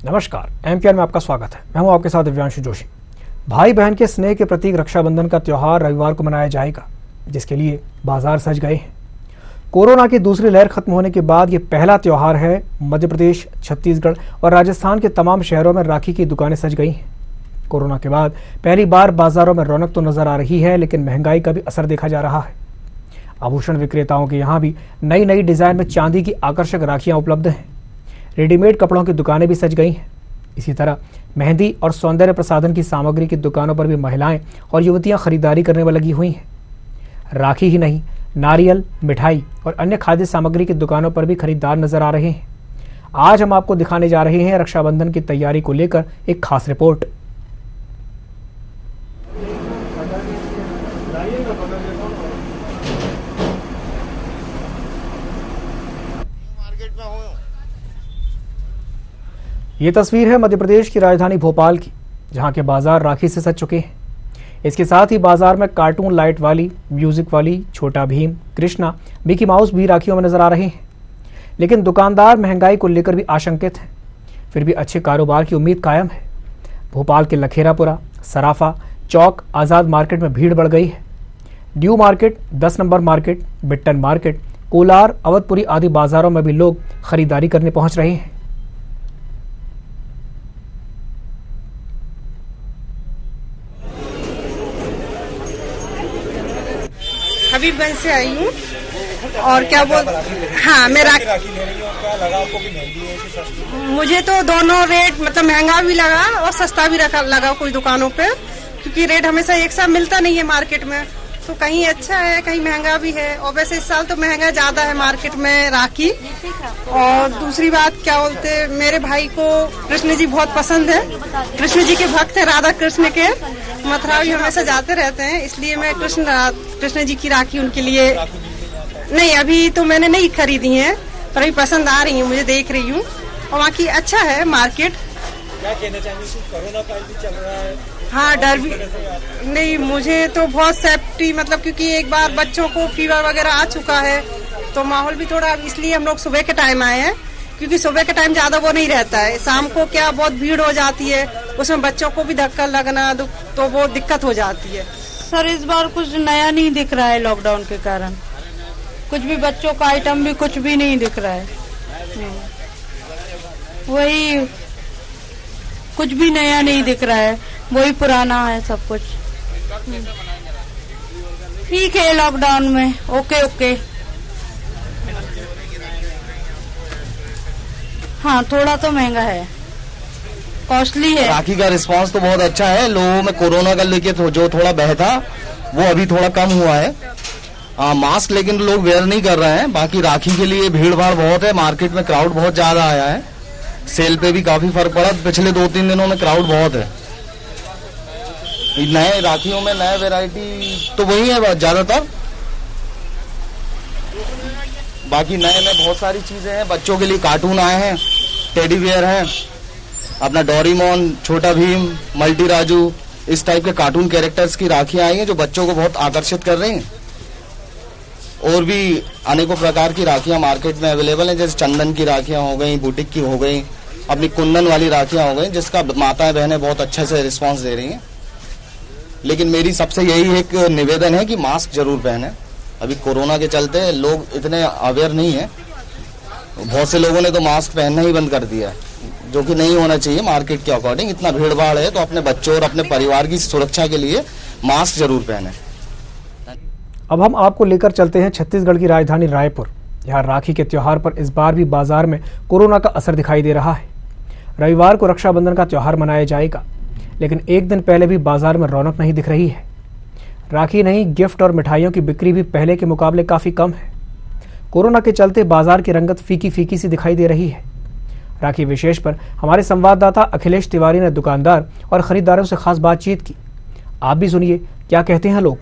नमस्कार एमपीआर में आपका स्वागत है। मैं हूँ आपके साथ दिव्यांशु जोशी। भाई बहन के स्नेह के प्रतीक रक्षाबंधन का त्यौहार रविवार को मनाया जाएगा, जिसके लिए बाज़ार सज गए हैं। कोरोना की दूसरी लहर खत्म होने के बाद ये पहला त्यौहार है, मध्य प्रदेश, छत्तीसगढ़ और राजस्थान के तमाम शहरों में राखी की दुकानें सज गई हैं। कोरोना के बाद पहली बार बाजारों में रौनक तो नज़र आ रही है, लेकिन महँगाई का भी असर देखा जा रहा है। आभूषण विक्रेताओं के यहाँ भी नई नई डिज़ाइन में चांदी की आकर्षक राखियाँ उपलब्ध हैं। रेडीमेड कपड़ों की दुकानें भी सज गई हैं। इसी तरह मेहंदी और सौंदर्य प्रसाधन की सामग्री की दुकानों पर भी महिलाएँ और युवतियाँ खरीदारी करने में लगी हुई हैं। राखी ही नहीं, नारियल, मिठाई और अन्य खाद्य सामग्री की दुकानों पर भी खरीदार नज़र आ रहे हैं। आज हम आपको दिखाने जा रहे हैं रक्षाबंधन की तैयारी को लेकर एक खास रिपोर्ट मार्केट में हूँ ये तस्वीर है मध्य प्रदेश की राजधानी भोपाल की, जहाँ के बाज़ार राखी से सज चुके हैं। इसके साथ ही बाज़ार में कार्टून लाइट वाली, म्यूज़िक वाली, छोटा भीम, कृष्णा, मिकी माउस भी राखियों में नज़र आ रहे हैं। लेकिन दुकानदार महँगाई को लेकर भी आशंकित हैं। फिर भी अच्छे कारोबार की उम्मीद कायम है। भोपाल के लखेरापुरा, सराफा, चौक, आज़ाद मार्केट में भीड़ बढ़ गई है। ड्यू मार्केट, दस number market, Bittan market, Kolar, Awadhpuri आदि बाजारों में भी लोग खरीदारी करने पहुँच रहे हैं। से आई हूँ। और क्या बोल हाँ मेरा राखी मुझे तो दोनों रेट मतलब महँगा भी लगा और सस्ता भी लगा कुछ दुकानों पे। क्योंकि रेट हमेशा एक साथ मिलता नहीं है मार्केट में। तो कहीं अच्छा है, कहीं महँगा भी है। और वैसे इस साल तो महँगा ज़्यादा है मार्केट में राखी। और दूसरी बात, क्या बोलते, मेरे भाई को कृष्ण जी बहुत पसंद है। कृष्ण जी के भक्त है, राधा कृष्ण के। मथुरा भी हमेशा जाते रहते हैं, इसलिए मैं कृष्ण कृष्ण जी की राखी उनके लिए नहीं, अभी तो मैंने नहीं खरीदी है, पर अभी पसंद आ रही है, मुझे देख रही हूँ। और वहाँ की अच्छा है मार्केट। क्या कहना चाहेंगे? कोरोना काल भी चल रहा है। हाँ डर भी नहीं, मुझे तो बहुत सेफ्टी मतलब क्योंकि एक बार बच्चों को फीवर वगैरह आ चुका है तो माहौल भी थोड़ा इसलिए हम लोग सुबह के टाइम आए हैं, क्योंकि सुबह के टाइम ज़्यादा वो नहीं रहता है। शाम को क्या बहुत भीड़ हो जाती है, उसमें बच्चों को भी धक्का लगना तो वो दिक्कत हो जाती है। सर, इस बार कुछ नया नहीं दिख रहा है लॉकडाउन के कारण। कुछ भी बच्चों का आइटम भी कुछ भी नहीं दिख रहा है। वही कुछ भी नया नहीं दिख रहा है। वही पुराना है सब कुछ। ठीक है लॉकडाउन में। ओके ओके हाँ थोड़ा तो महँगा है। कॉस्टली है। राखी का रिस्पांस तो बहुत अच्छा है। लोगों में कोरोना का लेके जो थोड़ा बह था वो अभी थोड़ा कम हुआ है। आ, मास्क लेकिन लोग वेयर नहीं कर रहे हैं। बाकी राखी के लिए भीड़ भाड़ बहुत है। मार्केट में क्राउड बहुत ज़्यादा आया है। सेल पे भी काफ़ी फ़र्क पड़ा। पिछले दो तीन दिनों में क्राउड बहुत है। नए राखियों में नए वैरायटी तो वही है ज़्यादातर। बाकी नए नए बहुत सारी चीज़ें हैं। बच्चों के लिए कार्टून आए हैं टेडी बियर है, अपना डोरीमोन छोटा भीम, मल्टी राजू, इस टाइप के कार्टून कैरेक्टर्स की राखियाँ आई हैं जो बच्चों को बहुत आकर्षित कर रही हैं। और भी अनेकों प्रकार की राखियाँ मार्केट में अवेलेबल हैं। जैसे चंदन की राखियाँ हो गई, बुटीक की हो गई अपनी कुंदन वाली राखियाँ हो गई, जिसका माताएँ बहनें बहुत अच्छे से रिस्पांस दे रही हैं। लेकिन मेरी सबसे यही एक निवेदन है कि मास्क ज़रूर पहने। अभी कोरोना के चलते लोग इतने अवेयर नहीं है। बहुत से लोगों ने तो मास्क पहनना ही बंद कर दिया है, जो कि नहीं होना चाहिए मार्केट के अकॉर्डिंग इतना भीड़ भाड़ है तो अपने बच्चों और अपने परिवार की सुरक्षा के लिए मास्क ज़रूर पहने। अब हम आपको लेकर चलते हैं छत्तीसगढ़ की राजधानी रायपुर। यहाँ राखी के त्यौहार पर इस बार भी बाज़ार में कोरोना का असर दिखाई दे रहा है। रविवार को रक्षाबंधन का त्यौहार मनाया जाएगा, लेकिन एक दिन पहले भी बाज़ार में रौनक नहीं दिख रही है। राखी नहीं, गिफ्ट और मिठाइयों की बिक्री भी पहले के मुकाबले काफ़ी कम है। कोरोना के चलते बाज़ार की रंगत फीकी फीकी सी दिखाई दे रही है। राखी विशेष पर हमारे संवाददाता अखिलेश तिवारी ने दुकानदार और खरीदारों से खास बातचीत की। आप भी सुनिए, क्या कहते हैं लोग?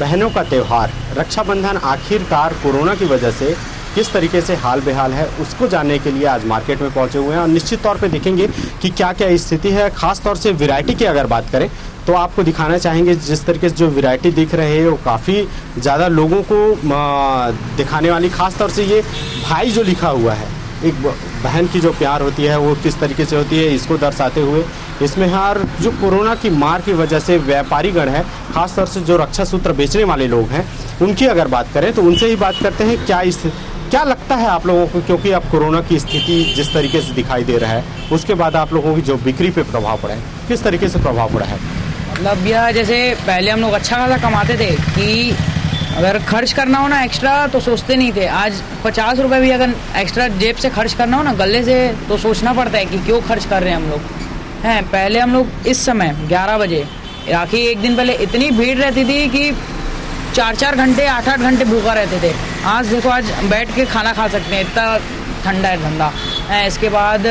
बहनों का त्यौहार, रक्षाबंधन आखिरकार कोरोना की वजह से किस तरीके से हाल बेहाल है, उसको जानने के लिए आज मार्केट में पहुँचे हुए हैं और निश्चित तौर पे देखेंगे कि क्या क्या स्थिति है। खास तौर से वैरायटी की अगर बात करें तो आपको दिखाना चाहेंगे जिस तरीके से जो वैरायटी दिख रहे हैं, वो काफ़ी ज़्यादा लोगों को दिखाने वाली खास तौर से ये भाई जो लिखा हुआ है, एक बहन की जो प्यार होती है, वो किस तरीके से होती है, इसको दर्शाते हुए, इसमें हर जो कोरोना की मार की वजह से व्यापारी गण है, खासतौर से जो रक्षा सूत्र बेचने वाले लोग हैं, उनकी अगर बात करें तो उनसे ही बात करते हैं, क्या इस क्या लगता है आप लोगों को? क्योंकि अब कोरोना की स्थिति जिस तरीके से दिखाई दे रहा है, उसके बाद आप लोगों की जो बिक्री पे प्रभाव पड़ा है, किस तरीके से प्रभाव पड़ा है? मतलब यह जैसे पहले हम लोग अच्छा खासा कमाते थे कि अगर खर्च करना हो ना एक्स्ट्रा तो सोचते नहीं थे। आज पचास रुपए भी अगर एक्स्ट्रा जेब से खर्च करना हो ना, गले से तो सोचना पड़ता है कि क्यों खर्च कर रहे हैं हम लोग। हैं, पहले हम लोग इस समय 11 बजे राखी एक दिन पहले इतनी भीड़ रहती थी कि चार चार घंटे आठ आठ घंटे भूखा रहते थे। आज देखो, आज बैठ के खाना खा सकते हैं, इतना ठंडा है धंधा। इसके बाद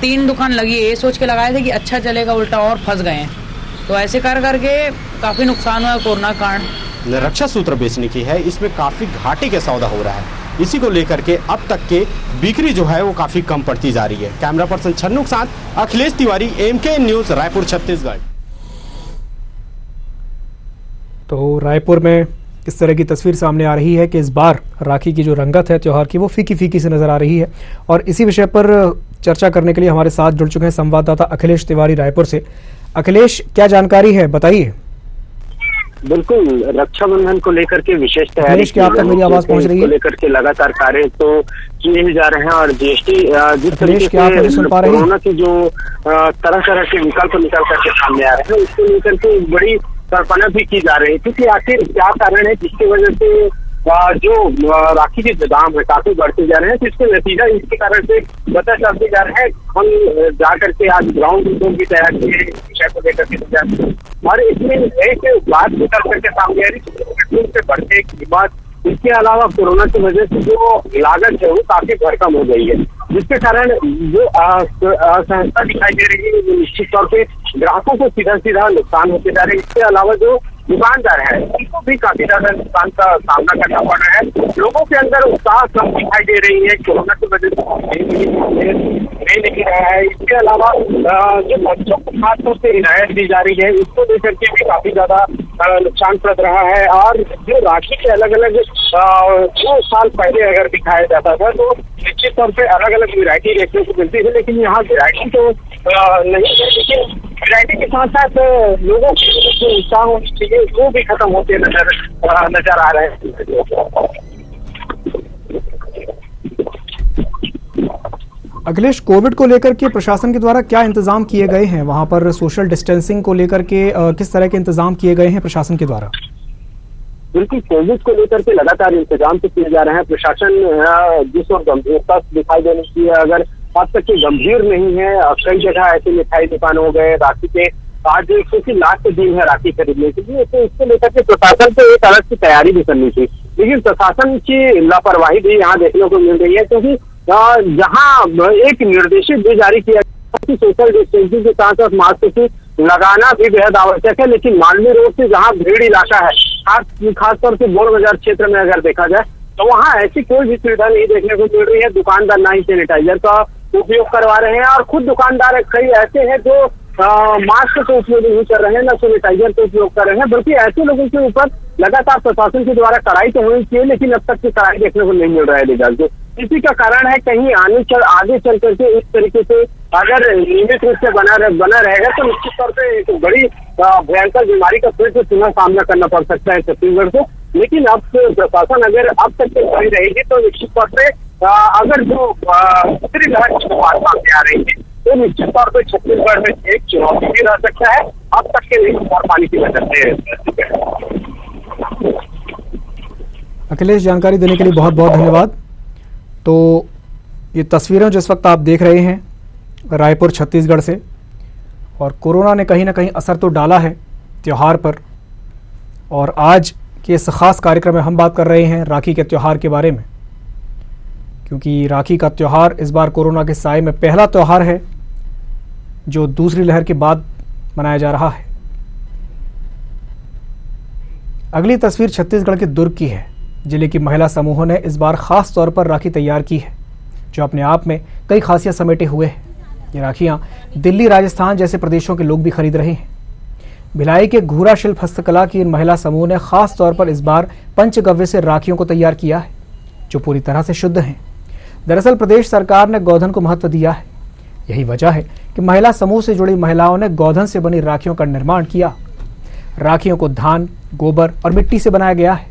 तीन दुकान लगी है। ये सोच के लगाए थे कि अच्छा चलेगा, उल्टा और फंस गए तो ऐसे कर करके काफ़ी नुकसान हुआ कोरोना कांड रक्षा सूत्र बेचने की है। इसमें काफ़ी घाटे का सौदा हो रहा है। इसी को लेकर के अब तक के बिक्री जो है, वो काफ़ी कम पड़ती जा रही है। कैमरा पर्सन छन्नू के साथ अखिलेश तिवारी एम न्यूज़ रायपुर, छत्तीसगढ़। तो रायपुर में इस तरह की तस्वीर सामने आ रही है कि इस बार राखी की जो रंगत है त्यौहार की वो फीकी फीकी से नज़र आ रही है। और इसी विषय पर चर्चा करने के लिए हमारे साथ जुड़ चुके हैं संवाददाता अखिलेश तिवारी रायपुर से। अखिलेश क्या जानकारी है? बताइए। बिल्कुल रक्षाबंधन को लेकर के विशेष तैयारी अखिलेश, आप तक मेरी आवाज़ पहुँच रही है? लेकर के लगातार कार्य तो किए जा रहे हैं और जीएसटी जिस तरीके हैं? कोरोना की जो तरह तरह के विकल्प निकल करके सामने आ रहे हैं उसको लेकर के एक बड़ी कल्पना भी की जा रही है क्योंकि आखिर क्या कारण है जिसकी वजह से जो राखी के दाम है काफ़ी बढ़ते जा रहे हैं तो इसके नतीजा इसके कारण से बता चलते जा रहे हैं हम आ, जा करके आज ग्राउंड रिपोर्ट भी तैयार किए विषय को लेकर के और इसमें एक बात निकल करके सामने आ रही कि पेट्रोल से बढ़ने की बात इसके अलावा कोरोना की वजह से जो लागत है वो काफ़ी भरकम हो गई है। जिसके कारण जो असहजता दिखाई दे रही है वो निश्चित तौर पे ग्राहकों को सीधा सीधा नुकसान होते जा रहे हैं। इसके अलावा जो दुकानदार है उनको भी काफ़ी ज़्यादा नुकसान का सामना करना पड़ रहा है। लोगों के अंदर उत्साह कम दिखाई दे रही है। कोरोना की वजह से नहीं नहीं रहा है। इसके अलावा जो बच्चों को खासतौर से हिदायत दी जा रही है, इसको लेकर के भी काफ़ी ज़्यादा नुकसान पड़ रहा है। और जो राशि के अलग अलग दो साल पहले अगर दिखाया जाता था तो निश्चित तौर पे अलग अलग वैरायटी देखने को मिलती है लेकिन यहाँ वैरायटी तो नहीं है, लेकिन वैरायटी के साथ साथ लोगों के जो उत्साह होनी चाहिए वो भी खत्म होते नज़र नज़र आ रहे हैं। अखिलेश कोविड को लेकर के प्रशासन के द्वारा क्या इंतज़ाम किए गए हैं? वहाँ पर सोशल डिस्टेंसिंग को लेकर के किस तरह के इंतज़ाम किए गए हैं प्रशासन के द्वारा? बिल्कुल कोविड को लेकर के लगातार इंतज़ाम तो किए जा रहे हैं। प्रशासन जिस और गंभीरता दिखाई देनी चाहिए अगर अब तक की गंभीर नहीं है। कई जगह ऐसे मिठाई दुकान हो गए, राखी के। आज क्योंकि लास्ट दिन है राखी खरीदने के लिए तो इसको लेकर के प्रशासन को एक अलग की तैयारी भी करनी थी। लेकिन प्रशासन की लापरवाही भी यहाँ देखने को मिल रही है, क्योंकि जहाँ एक निर्देशित भी जारी किया गया कि सोशल डिस्टेंसिंग के साथ साथ मास्क की लगाना भी बेहद आवश्यक है, लेकिन मालवी रोड से जहाँ भीड़ इलाका है, खास खासतौर से बोर बाज़ार क्षेत्र में अगर देखा जाए तो वहाँ ऐसी कोई भी सुविधा नहीं देखने को मिल रही है। दुकानदार ना ही सैनिटाइजर का उपयोग करवा रहे हैं और खुद दुकानदार कई ऐसे हैं जो मास्क का उपयोग नहीं कर रहे हैं न सैनिटाइजर का उपयोग कर रहे हैं बल्कि ऐसे लोगों के ऊपर लगातार प्रशासन के द्वारा कड़ाई तो होनी चाहिए लेकिन अब तक की कड़ाई देखने को नहीं मिल रहा है रिज़ल्ट इसी का कारण है कहीं आने चल आगे चल करके इस तरीके से अगर नियमित रूप से बना रह, बना रहेगा तो निश्चित तौर पे एक बड़ी भयंकर बीमारी का फिर से पुनः सामना करना पड़ सकता है छत्तीसगढ़ को। लेकिन अब प्रशासन अगर अब तक बनी रहेगी तो निश्चित तौर पे अ, अगर जो दूसरी लहर की बात सामने आ रही है तो निश्चित तौर पर छत्तीसगढ़ में एक चुनौती भी रह सकता है। अब तक के लिए पानी की वजह से अखिलेश, जानकारी देने के लिए बहुत बहुत धन्यवाद। तो ये तस्वीरें जिस वक्त आप देख रहे हैं, रायपुर, छत्तीसगढ़ से, और कोरोना ने कहीं ना कहीं असर तो डाला है त्यौहार पर, और आज के इस ख़ास कार्यक्रम में हम बात कर रहे हैं राखी के त्यौहार के बारे में। क्योंकि राखी का त्यौहार इस बार कोरोना के साय में पहला त्यौहार है, जो दूसरी लहर के बाद मनाया जा रहा है। अगली तस्वीर छत्तीसगढ़ के दुर्ग की है। ज़िले की महिला समूहों ने इस बार खास तौर पर राखी तैयार की है, जो अपने आप में कई खासियत समेटे हुए हैं। ये राखियाँ दिल्ली, राजस्थान जैसे प्रदेशों के लोग भी खरीद रहे हैं। भिलाई के घूरा शिल्प हस्तकला की इन महिला समूह ने खास तौर पर इस बार पंचगव्य से राखियों को तैयार किया है, जो पूरी तरह से शुद्ध हैं। दरअसल प्रदेश सरकार ने गौधन को महत्व दिया है। यही वजह है कि महिला समूह से जुड़ी महिलाओं ने गौधन से बनी राखियों का निर्माण किया। राखियों को धान, गोबर और मिट्टी से बनाया गया है।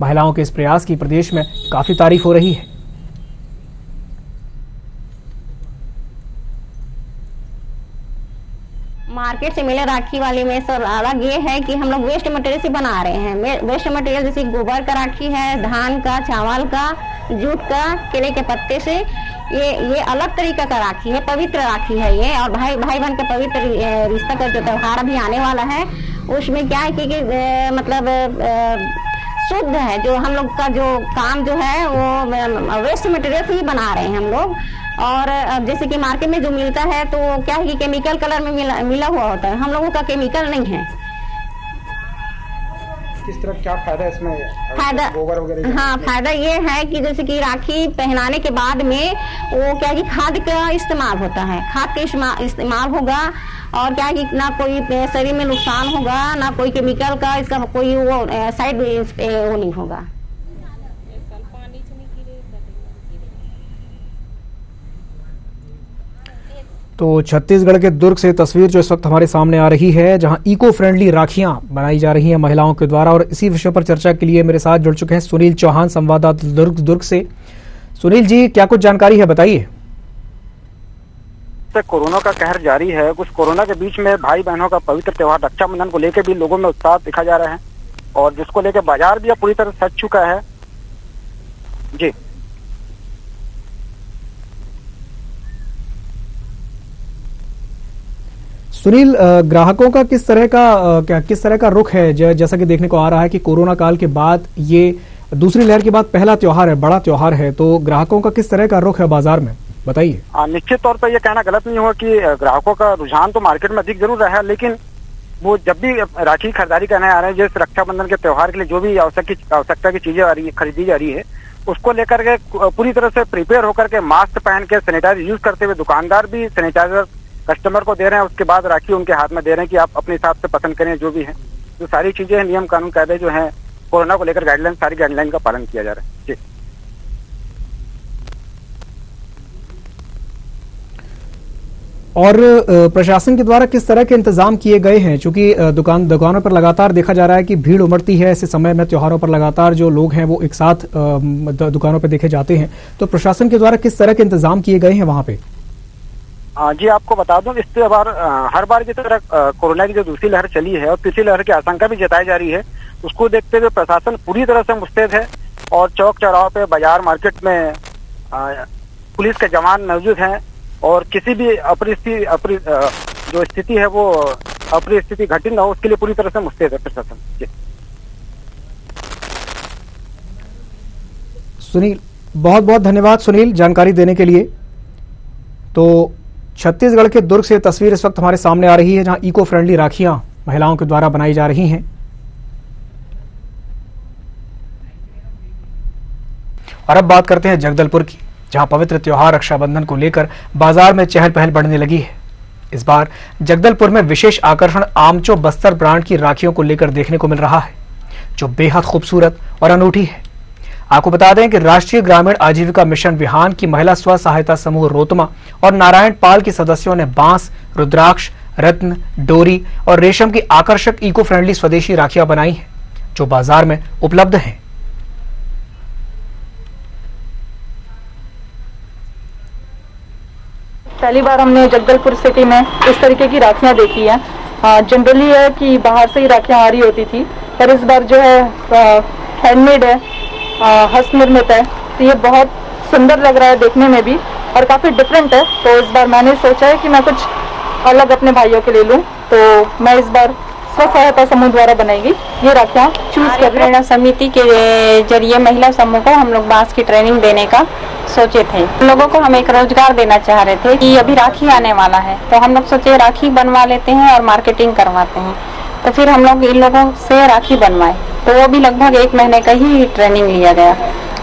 महिलाओं के इस प्रयास की प्रदेश में काफ़ी तारीफ़ हो रही है। मार्केट से मिले राखी वाली में सर अलग ये है कि हम लोग वेस्ट मटेरियल से बना रहे हैं। वेस्ट मटेरियल जैसे गोबर का राखी है धान का चावल का जूट का केले के पत्ते से ये ये अलग तरीका का राखी है पवित्र राखी है ये। और भाई भाई बहन का पवित्र रिश्ता का जो त्यौहार अभी आने वाला है उसमें क्या है कि, कि मतलब शुद्ध है। जो हम लोग का जो काम जो है वो वेस्ट मटेरियल से ही बना रहे हैं हम लोग। और जैसे कि मार्केट में जो मिलता है तो क्या है कि केमिकल कलर में मिला मिला हुआ होता है। हम लोगों का केमिकल नहीं है। किस तरह क्या फ़ायदा इसमें? फ़ायदा गोबर वगैरह हाँ फ़ायदा ये है कि जैसे कि राखी पहनाने के बाद में वो क्या है कि खाद का इस्तेमाल होता है। खाद का इस्तेमाल होगा और क्या है कि ना कोई शरीर में नुकसान होगा ना कोई केमिकल का इसका कोई वो साइड वो नहीं होगा। तो छत्तीसगढ़ के दुर्ग से तस्वीर जो इस वक्त हमारे सामने आ रही है, जहाँ इको फ्रेंडली राखियाँ बनाई जा रही हैं महिलाओं के द्वारा, और इसी विषय पर चर्चा के लिए मेरे साथ जुड़ चुके हैं सुनील चौहान, संवाददाता दुर्ग दुर्ग से। सुनील जी, क्या कुछ जानकारी है, बताइए। कोरोना का कहर जारी है। कुछ कोरोना के बीच में भाई बहनों का पवित्र त्योहार रक्षाबंधन को लेकर भी लोगों में उत्साह दिखा जा रहा है, और जिसको लेकर बाज़ार भी अब पूरी तरह सज चुका है। जी। सुनील ग्राहकों का किस तरह का क्या, किस तरह का रुख है? जैसा कि देखने को आ रहा है कि कोरोना काल के बाद ये दूसरी लहर के बाद पहला त्योहार है, बड़ा त्योहार है तो ग्राहकों का किस तरह का रुख है बाज़ार में? बताइए। निश्चित तौर पर यह कहना गलत नहीं होगा कि ग्राहकों का रुझान तो मार्केट में अधिक ज़रूर रहा है, लेकिन वो जब भी राखी खरीदारी करने आ रहे हैं, जिस रक्षाबंधन के त्योहार के लिए जो भी आवश्यकता की चीज़ें आ रही है, खरीदी जा रही है, उसको लेकर के पूरी तरह से प्रिपेयर होकर के मास्क पहन के सैनिटाइजर यूज़ करते हुए दुकानदार भी सैनिटाइजर कस्टमर को दे रहे हैं उसके बाद राखी उनके हाथ में दे रहे हैं कि आप अपने हिसाब से पसंद करें जो भी है। तो सारी चीज़ें हैं, नियम कानून कायदे जो हैं कोरोना को लेकर गाइडलाइन सारी गाइडलाइन का पालन किया जा रहा है। जी। और प्रशासन के द्वारा किस तरह के इंतज़ाम किए गए हैं? क्योंकि दुकान दुकानों पर लगातार देखा जा रहा है कि भीड़ उमड़ती है ऐसे समय में त्योहारों पर लगातार जो लोग हैं वो एक साथ दुकानों पर देखे जाते हैं। तो प्रशासन के द्वारा किस तरह के इंतज़ाम किए गए हैं वहाँ पे? जी, आपको बता दूँ, इस बार हर बार की तरह कोरोना की जो दूसरी लहर चली है और तीसरी लहर की आशंका भी जताई जा रही है, उसको देखते हुए प्रशासन पूरी तरह से मुस्तैद है और चौक चौराहों पे, बाज़ार मार्केट में पुलिस के जवान मौजूद हैं और किसी भी अपरिस्थिति, अपरि जो स्थिति है वो अपरी स्थिति घटित न हो, उसके लिए पूरी तरह से मुस्तैद है प्रशासन। जी। सुनील बहुत बहुत धन्यवाद सुनील, जानकारी देने के लिए। तो छत्तीसगढ़ के दुर्ग से तस्वीर इस वक्त हमारे सामने आ रही है, जहाँ इको फ्रेंडली राखियाँ महिलाओं के द्वारा बनाई जा रही हैं। और अब बात करते हैं जगदलपुर की, जहाँ पवित्र त्योहार रक्षाबंधन को लेकर बाज़ार में चहल पहल बढ़ने लगी है। इस बार जगदलपुर में विशेष आकर्षण आमचो बस्तर ब्रांड की राखियों को लेकर देखने को मिल रहा है, जो बेहद खूबसूरत और अनूठी है। आपको बता दें कि राष्ट्रीय ग्रामीण आजीविका मिशन विहान की महिला स्व सहायता समूह रोतमा और नारायण पाल के सदस्यों ने बाँस, रुद्राक्ष, रत्न, डोरी और रेशम की आकर्षक इको फ्रेंडली स्वदेशी राखियाँ बनाई हैं, जो बाज़ार में उपलब्ध हैं। पहली बार हमने जगदलपुर सिटी में इस तरीके की राखियाँ देखी हैं। जनरली है कि बाहर से ही राखियाँ आ रही होती थी, पर इस बार जो है हैंडमेड है। आ, हस्त निर्मित है। तो ये बहुत सुंदर लग रहा है देखने में भी और काफ़ी डिफरेंट है। तो इस बार मैंने सोचा है कि मैं कुछ अलग अपने भाइयों के लिए लूँ। तो मैं इस बार स्व सहायता समूह द्वारा बनाएगी। ये राखियाँ चूज़ कर प्रेरणा समिति के ज़रिए महिला समूह को हम लोग बाँस की ट्रेनिंग देने का सोचे थे। लोगों को हम एक रोज़गार देना चाह रहे थे कि अभी राखी आने वाला है। तो हम लोग सोचे राखी बनवा लेते हैं और मार्केटिंग करवाते हैं। तो फिर हम लोग इन लोगों से राखी बनवाए। तो वो भी लगभग एक महीने का ही ट्रेनिंग लिया गया।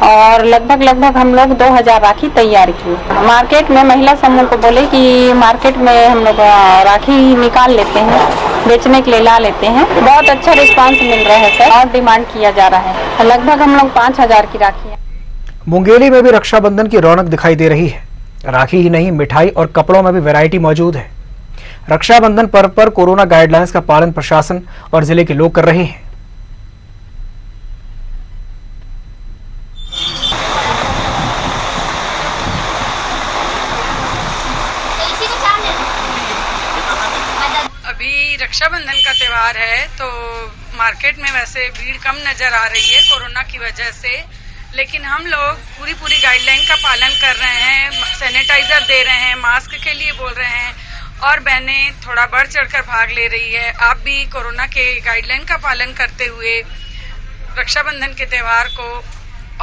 और लगभग लगभग हम लोग 2000 राखी तैयार की। मार्केट में महिला समूह को बोले कि मार्केट में हम लोग राखी निकाल लेते हैं, बेचने के लिए ला लेते हैं। बहुत अच्छा रिस्पांस मिल रहा है सर और डिमांड किया जा रहा है। लगभग हम लोग पाँच हज़ार की राखी मुंगेली में भी रक्षाबंधन की रौनक दिखाई दे रही है। राखी ही नहीं, मिठाई और कपड़ों में भी वैरायटी मौजूद है। रक्षाबंधन पर्व पर कोरोना गाइडलाइंस का पालन प्रशासन और ज़िले के लोग कर रहे हैं अभी रक्षाबंधन का त्यौहार है तो मार्केट में वैसे भीड़ कम नज़र आ रही है कोरोना की वजह से। लेकिन हम लोग पूरी पूरी गाइडलाइन का पालन कर रहे हैं सैनिटाइजर दे रहे हैं मास्क के लिए बोल रहे हैं, और बहनें थोड़ा बढ़ चढ़कर भाग ले रही है। आप भी कोरोना के गाइडलाइन का पालन करते हुए रक्षाबंधन के त्यौहार को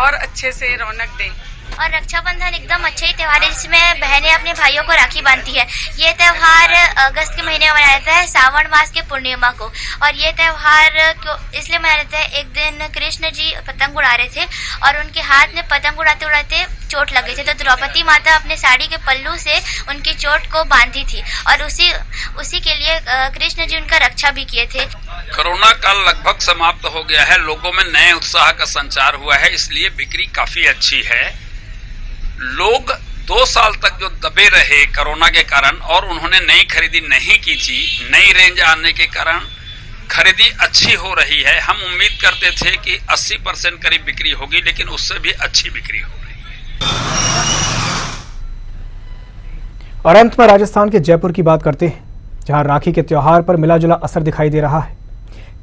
और अच्छे से रौनक दें। और रक्षाबंधन एकदम अच्छा ही त्यौहार है, जिसमें बहनें अपने भाइयों को राखी बांधती है। ये त्यौहार अगस्त के महीने में मनाया जाता है, सावन मास के पूर्णिमा को। और ये त्यौहार इसलिए मनाया जाता है, एक दिन कृष्ण जी पतंग उड़ा रहे थे, और उनके हाथ में पतंग उड़ाते उड़ाते चोट लगे थे। तो द्रौपदी माता अपने साड़ी के पल्लू से उनकी चोट को बांधी थी, और उसी उसी के लिए कृष्ण जी उनका रक्षा भी किए थे। कोरोना काल लगभग समाप्त हो गया है। लोगों में नए उत्साह का संचार हुआ है, इसलिए बिक्री काफ़ी अच्छी है। लोग दो साल तक जो दबे रहे कोरोना के कारण और उन्होंने नई खरीदी नहीं की थी, नई रेंज आने के कारण खरीदी अच्छी हो रही है। हम उम्मीद करते थे कि 80 परसेंट करीब बिक्री होगी, लेकिन उससे भी अच्छी बिक्री हो रही है। और अंत में राजस्थान के जयपुर की बात करते हैं, जहाँ राखी के त्योहार पर मिला जुला असर दिखाई दे रहा है।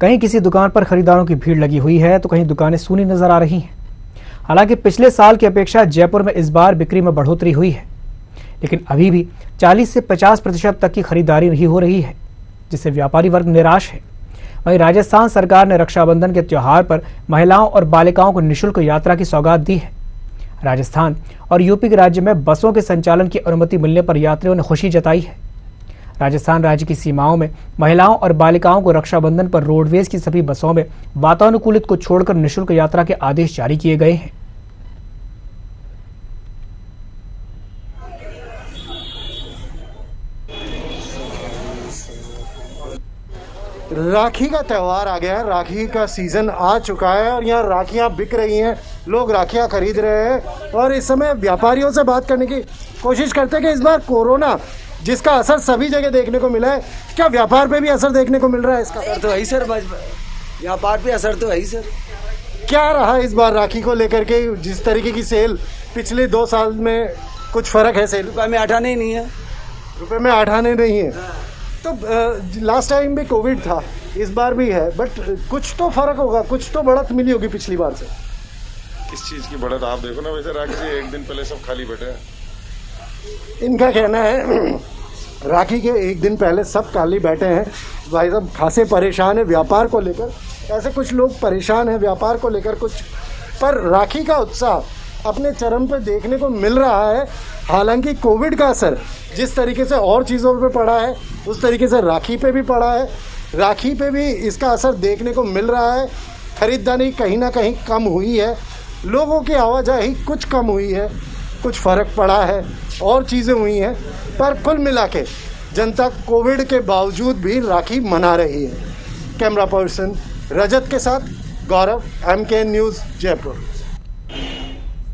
कहीं किसी दुकान पर खरीदारों की भीड़ लगी हुई है तो कहीं दुकानें सूनी नज़र आ रही हैं। हालाँकि पिछले साल की अपेक्षा जयपुर में इस बार बिक्री में बढ़ोतरी हुई है, लेकिन अभी भी 40 से 50 प्रतिशत तक की खरीदारी नहीं हो रही है, जिससे व्यापारी वर्ग निराश है। वहीं राजस्थान सरकार ने रक्षाबंधन के त्यौहार पर महिलाओं और बालिकाओं को निःशुल्क यात्रा की सौगात दी है। राजस्थान और यूपी के राज्य में बसों के संचालन की अनुमति मिलने पर यात्रियों ने खुशी जताई है। राजस्थान राज्य की सीमाओं में महिलाओं और बालिकाओं को रक्षाबंधन पर रोडवेज़ की सभी बसों में वातानुकूलित को छोड़कर निशुल्क यात्रा के आदेश जारी किए गए हैं। राखी का त्यौहार आ गया है। राखी का सीज़न आ चुका है और यहाँ राखियाँ बिक रही हैं। लोग राखियाँ खरीद रहे हैं और इस समय व्यापारियों से बात करने की कोशिश करते हैं कि इस बार कोरोना जिसका असर सभी जगह देखने को मिला है। क्या व्यापार पे भी असर देखने को मिल रहा है इसका? असर तो है सर व्यापार पे असर तो है सर। क्या रहा इस बार राखी को लेकर के? जिस तरीके की सेल पिछले दो साल में कुछ फ़र्क है सेल? रुपए में आठाने ही नहीं है। रुपए में आठाने नहीं है। तो लास्ट टाइम भी कोविड था इस बार भी है बट कुछ तो फ़र्क होगा कुछ तो बढ़त मिली होगी पिछली बार से। किस चीज़ की बढ़त? आप देखो ना वैसे राखी एक दिन पहले सब खाली बैठे हैं। इनका कहना है, राखी के एक दिन पहले सब काली बैठे हैं। भाई साहब, खासे परेशान है व्यापार को लेकर। ऐसे कुछ लोग परेशान हैं व्यापार को लेकर कुछ। पर राखी का उत्साह अपने चरम पर देखने को मिल रहा है। हालाँकि कोविड का असर जिस तरीके से और चीज़ों पे पड़ा है, उस तरीके से राखी पे भी पड़ा है। राखी पे भी इसका असर देखने को मिल रहा है। खरीदारी कहीं ना कहीं कम हुई है। लोगों की आवाजाही कुछ कम हुई है। कुछ फ़र्क पड़ा है, और चीज़ें हुई हैं, पर कुल मिला के जनता कोविड के बावजूद भी राखी मना रही है। कैमरा पर्सन रजत के साथ Gaurav M K news Jaipur.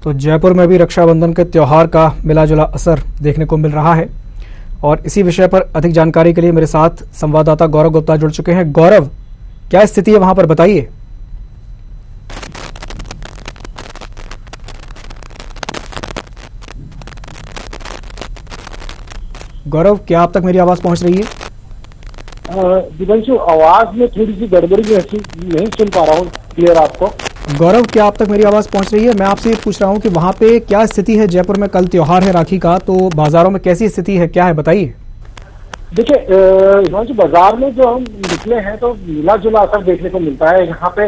तो जयपुर में भी रक्षाबंधन के त्यौहार का मिला जुला असर देखने को मिल रहा है, और इसी विषय पर अधिक जानकारी के लिए मेरे साथ संवाददाता गौरव गुप्ता जुड़ चुके हैं। गौरव, क्या स्थिति है वहाँ पर बताइए। गौरव क्या आप तक मेरी आवाज़ पहुँच रही है? दिवंशु आवाज़ में थोड़ी सी गड़बड़ी महसूस नहीं सुन पा रहा हूँ क्लियर आपको? गौरव क्या आप तक मेरी आवाज़ पहुँच रही है? मैं आपसे ये पूछ रहा हूँ कि वहाँ पे क्या स्थिति है? जयपुर में कल त्योहार है राखी का तो बाजारों में कैसी स्थिति है? क्या है? बताइए। देखिए हिमांशु बाज़ार में जो हम निकले हैं तो मिला जुला असर देखने को मिलता है। यहाँ पे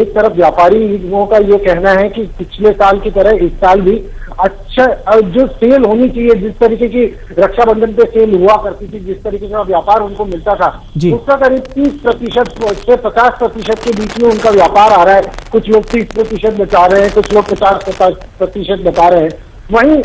एक तरफ़ व्यापारियों का ये कहना है कि पिछले साल की तरह इस साल भी अच्छा जो सेल होनी चाहिए जिस तरीके की रक्षाबंधन पे सेल हुआ करती थी जिस तरीके का व्यापार उनको मिलता था उसका करीब तीस प्रतिशत से पचास प्रतिशत के बीच में उनका व्यापार आ रहा है। कुछ लोग तीस प्रतिशत बचा रहे हैं कुछ लोग पचास प्रतिशत बता रहे हैं। वहीं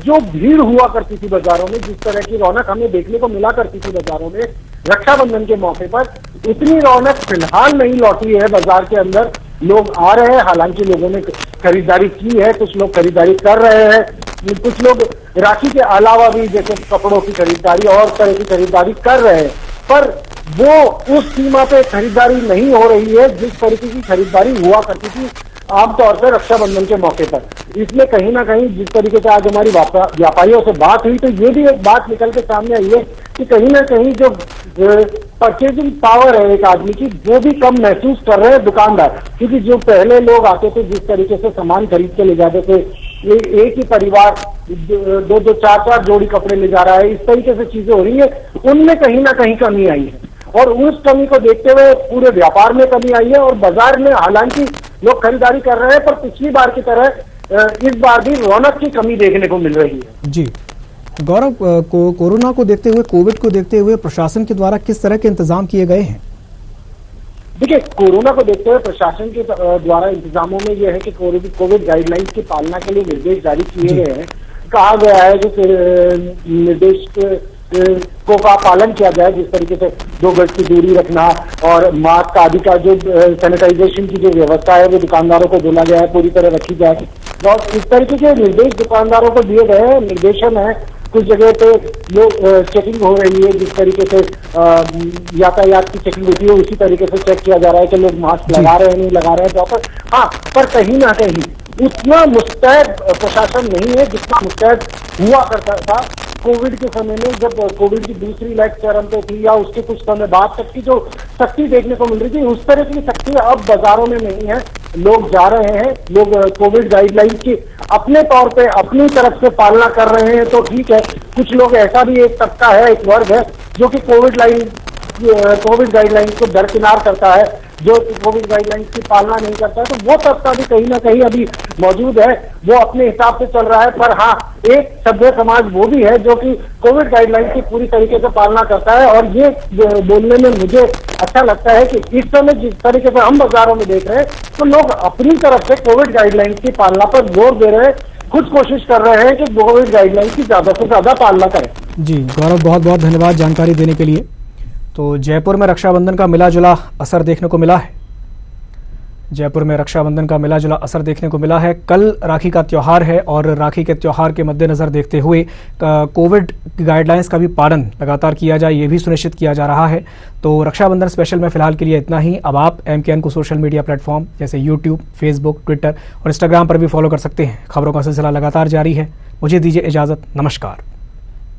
जो भीड़ हुआ करती थी बाजारों में, जिस तरह की रौनक हमें देखने को मिला करती थी बाजारों में, रक्षाबंधन के मौके पर, इतनी रौनक फ़िलहाल नहीं लौटी है बाज़ार के अंदर। लोग आ रहे हैं, हालाँकि लोगों ने खरीदारी की है, कुछ लोग खरीदारी कर रहे हैं। कुछ लोग राखी के अलावा भी, जैसे कपड़ों की खरीदारी, और तरह की खरीदारी कर रहे हैं। पर वो उस सीमा पे खरीदारी नहीं हो रही है, जिस तरीके की खरीदारी हुआ करती थी आमतौर पर रक्षाबंधन के मौके पर। इसलिए कहीं ना कहीं जिस तरीके से आज हमारी व्यापारियों से बात हुई तो ये भी एक बात निकल के सामने आई है कि कहीं ना कहीं जो परचेजिंग पावर है एक आदमी की, वो भी कम महसूस कर रहे हैं दुकानदार। क्योंकि जो पहले लोग आते थे, जिस तरीके से सामान खरीद के ले जाते थे, ये एक ही परिवार, दो दो, चार चार जोड़ी कपड़े ले जा रहा है, इस तरीके से चीज़ें हो रही है, उनमें कहीं ना कहीं कमी आई है। और उस कमी को देखते हुए पूरे व्यापार में कमी आई है और बाज़ार में हालाँकि लोग खरीदारी कर रहे हैं पर पिछली बार की तरह इस बार भी रौनक की कमी देखने को मिल रही है। जी। गौरव को, कोरोना को देखते हुए कोविड को देखते हुए प्रशासन के द्वारा किस तरह के इंतज़ाम किए गए हैं? देखिए कोरोना को देखते हुए प्रशासन के द्वारा इंतजामों में यह है कि कोविड कोविड गाइडलाइंस की पालना के लिए निर्देश जारी किए गए हैं। कहा गया है कि निर्देश के, को पालन किया जाए जिस तरीके से दो गज की दूरी रखना और मास्क आदि का जो सैनिटाइजेशन की जो व्यवस्था है वो दुकानदारों को बोला गया है पूरी तरह रखी जाए। और इस तरीके के निर्देश दुकानदारों को दिए गए हैं निर्देशन है। कुछ जगह पे लोग चेकिंग हो रही है जिस तरीके से यातायात की चेकिंग होती है उसी तरीके से चेक किया जा रहा है कि लोग मास्क लगा रहे हैं नहीं लगा रहे हैं प्रॉपर हाँ पर कहीं ना कहीं उतना मुस्तैद प्रशासन नहीं है जितना मुस्तैद हुआ करता था। कोविड के समय में जब कोविड की दूसरी लहर चरम पे थी या उसके कुछ समय बाद तक की जो सख्ती देखने को मिल रही थी, उस तरह की शक्ति अब बाजारों में नहीं है। लोग जा रहे हैं, लोग कोविड गाइडलाइन की अपने तौर पे अपनी तरफ़ से पालना कर रहे हैं तो ठीक है। कुछ लोग ऐसा भी एक तबका है, एक वर्ग है, जो कि कोविड लाइन कोविड गाइडलाइंस को दरकिनार करता है। जो कोविड गाइडलाइंस की पालना नहीं करता है तो वो तबका भी कहीं ना कहीं अभी मौजूद है। वो अपने हिसाब से चल रहा है, पर हाँ एक सभ्य समाज वो भी है जो कि कोविड गाइडलाइंस की पूरी तरीके से पालना करता है। और ये बोलने में मुझे अच्छा लगता है कि इस समय जिस तरीके से हम बाजारों में देख रहे हैं तो लोग अपनी तरफ़ से कोविड गाइडलाइंस की पालना पर ज़ोर दे रहे हैं। खुद कोशिश कर रहे हैं कि कोविड गाइडलाइंस की ज़्यादा से ज़्यादा पालना करें। जी, गौरव बहुत बहुत धन्यवाद जानकारी देने के लिए। तो जयपुर में रक्षाबंधन का मिला जुला असर देखने को मिला है। जयपुर में रक्षाबंधन का मिला जुला असर देखने को मिला है। कल राखी का त्यौहार है और राखी के त्यौहार के मद्देनजर देखते हुए कोविड गाइडलाइंस का भी पालन लगातार किया जाए, ये भी सुनिश्चित किया जा रहा है। तो रक्षाबंधन स्पेशल में फ़िलहाल के लिए इतना ही। अब आप एम को सोशल मीडिया प्लेटफॉर्म जैसे यूट्यूब, फेसबुक, ट्विटर और इंस्टाग्राम पर भी फॉलो कर सकते हैं। खबरों का सिलसिला लगातार जारी है। मुझे दीजिए इजाज़त। नमस्कार।